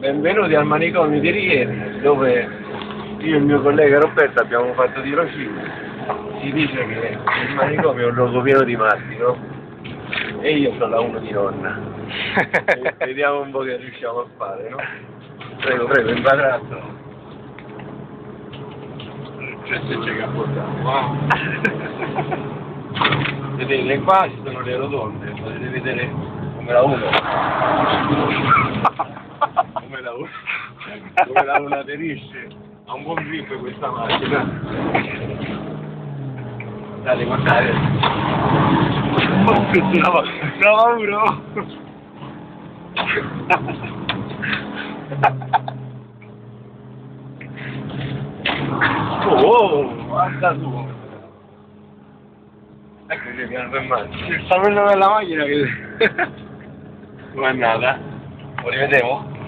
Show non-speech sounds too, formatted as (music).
Benvenuti al manicomio di Rieti, dove io e il mio collega Roberto abbiamo fatto tirocinio. Si dice che il manicomio è un luogo pieno di matti, no? E io sono la uno di nonna. E (laughs) vediamo un po' che riusciamo a fare, no? Prego, prego, inquadrato. C'è se c'è che appoggiamo, Vedete, qua ci sono le rotonde, potete vedere come la uno. (laughs) la uno aderisce. Ha un buon grip questa macchina. Date, guardate. Bravo, bravo uno. Oh, guarda tu. Ecco che mi hanno fermato. Il sapello della macchina che... Com'è andata? Lo rivediamo?